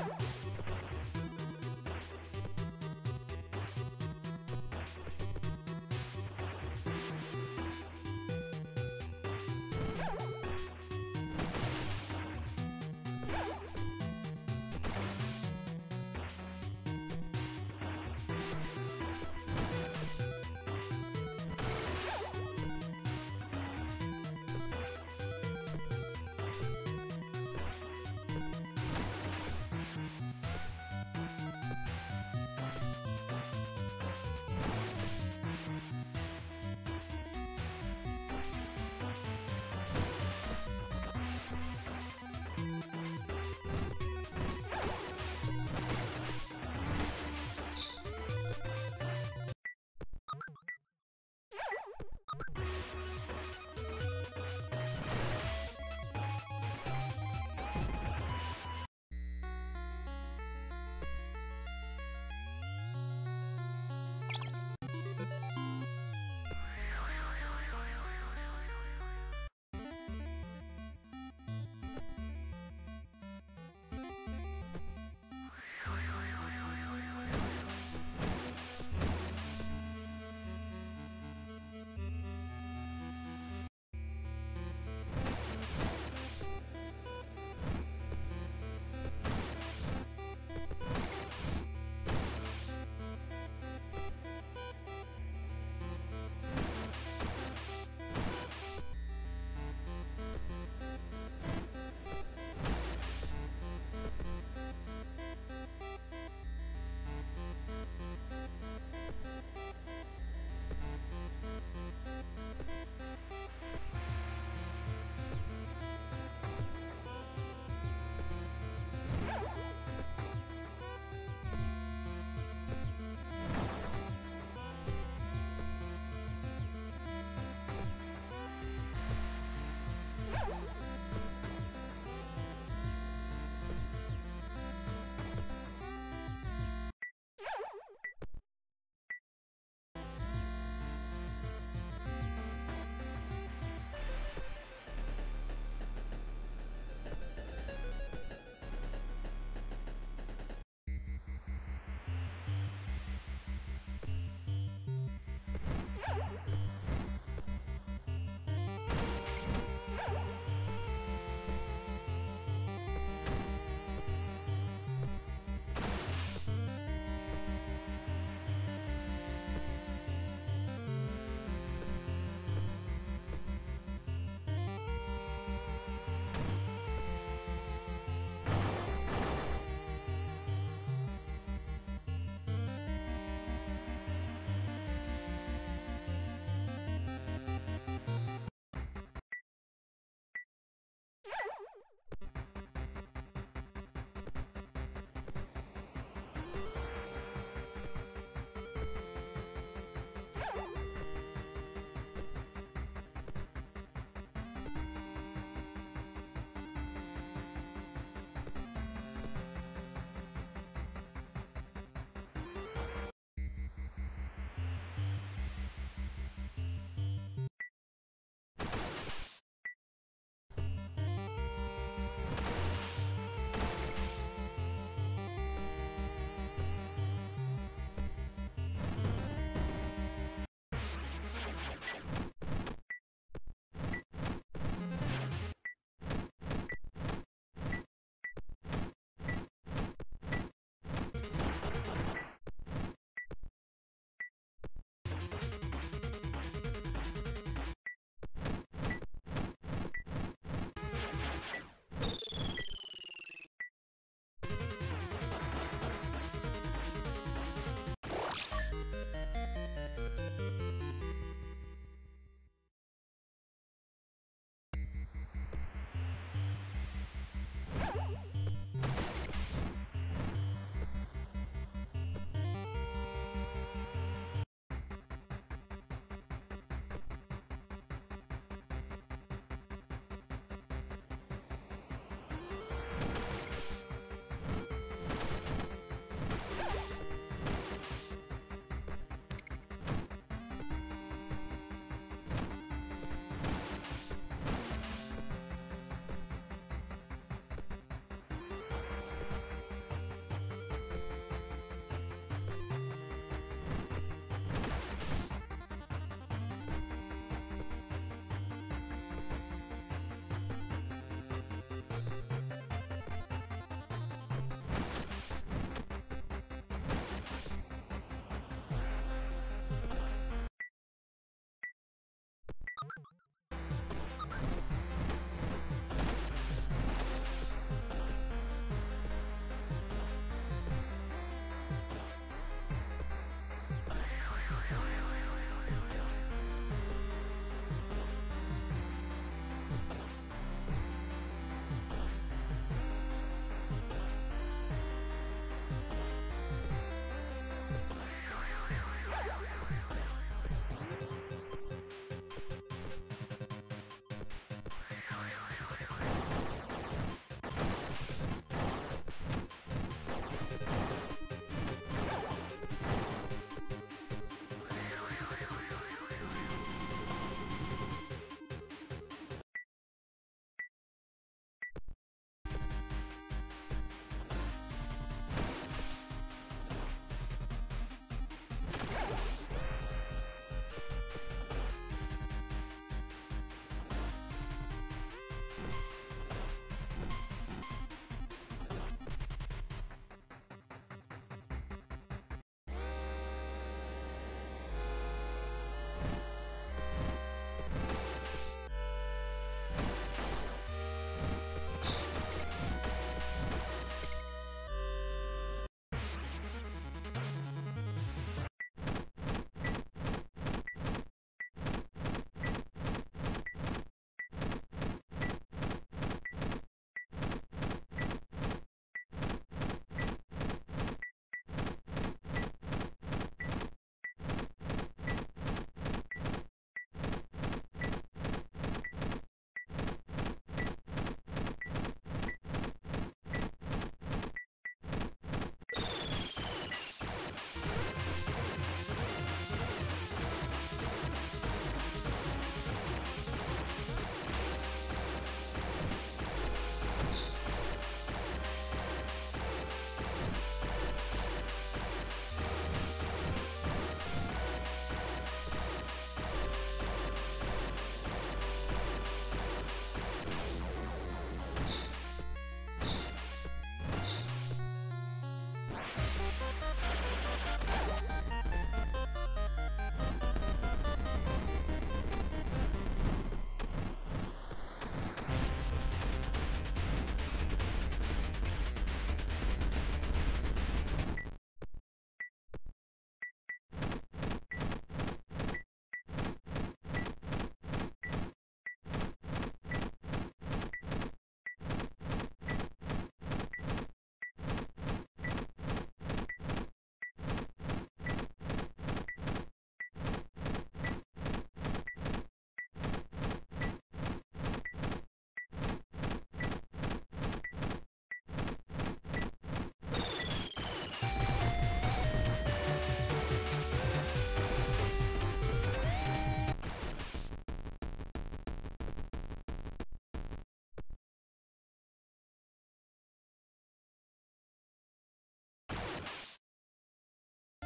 you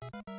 you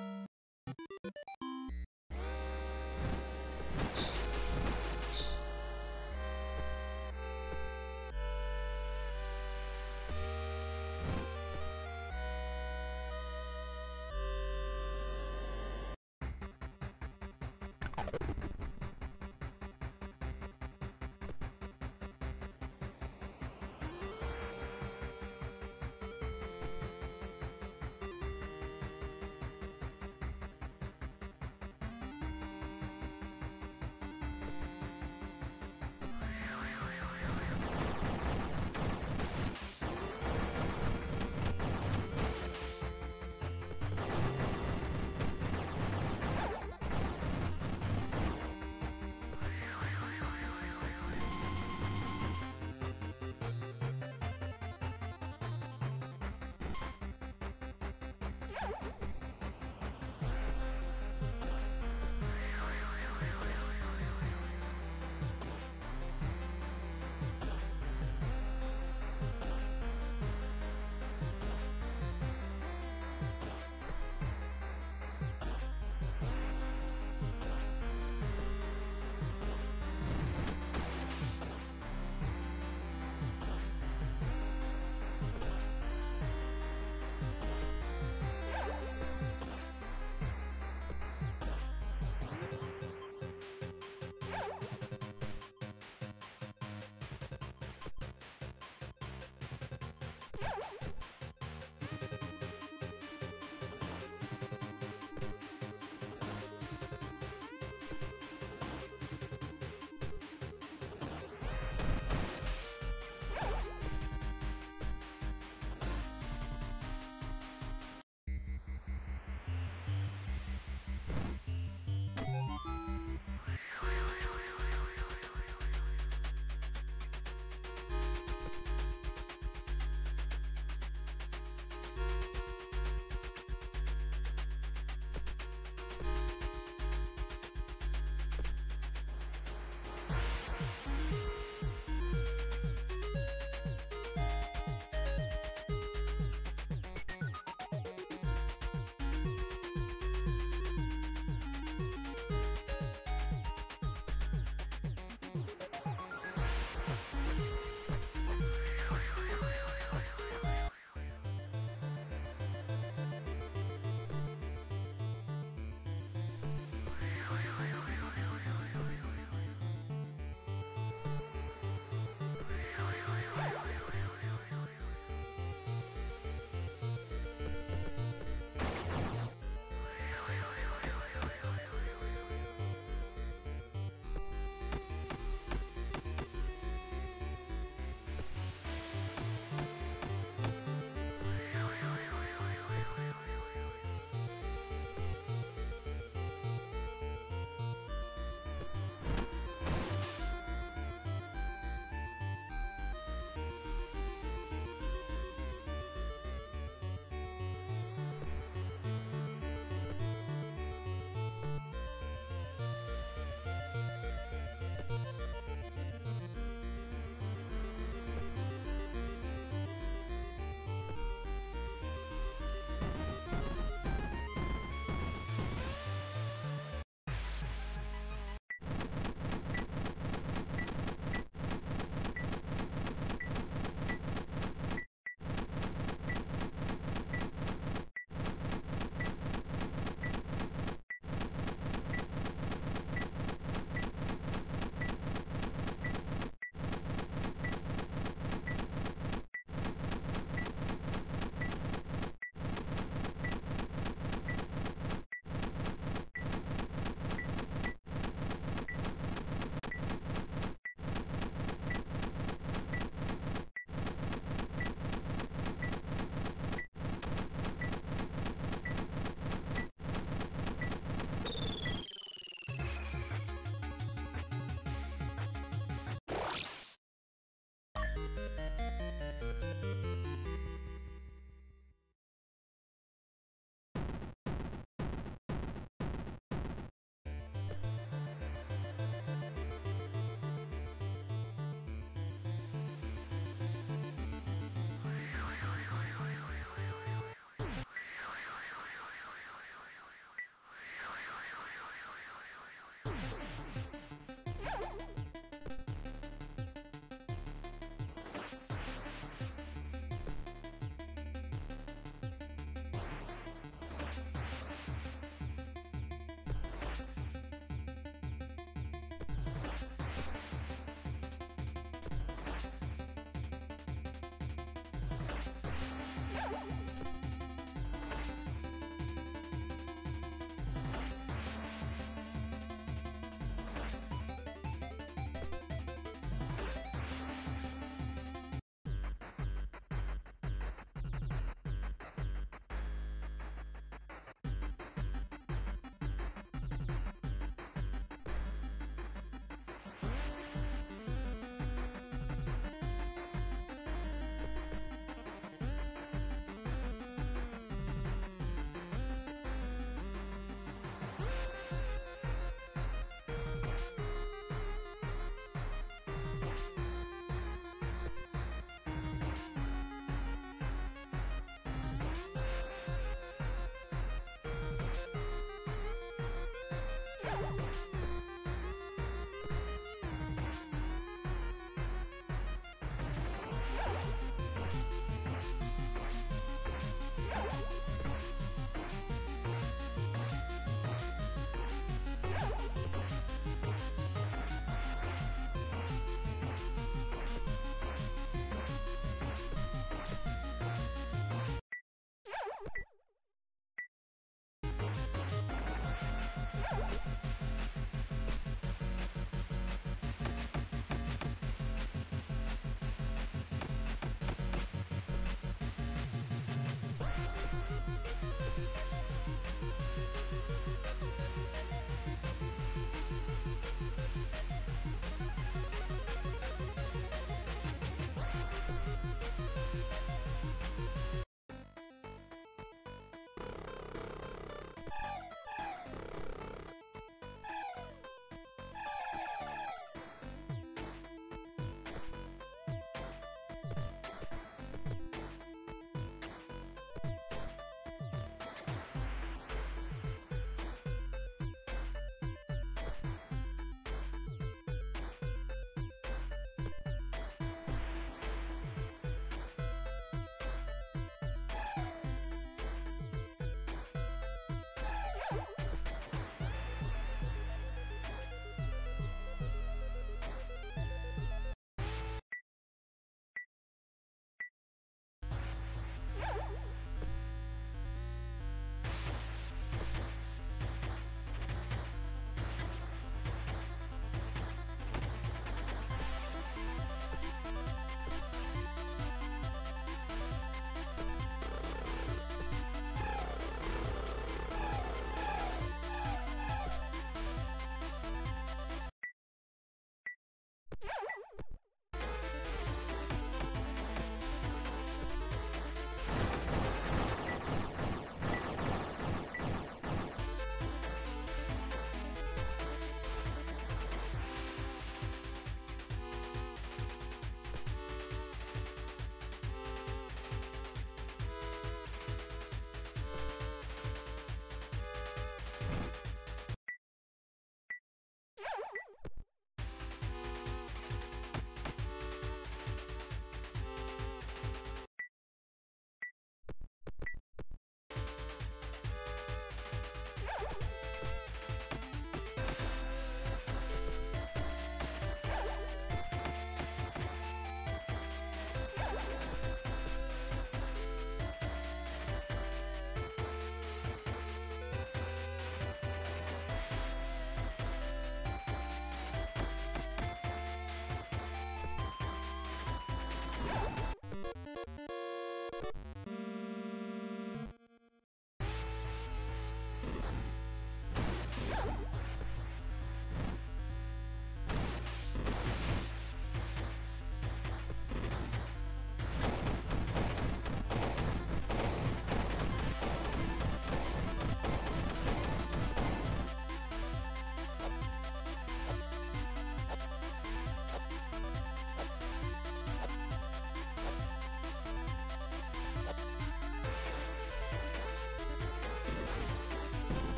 Música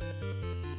Música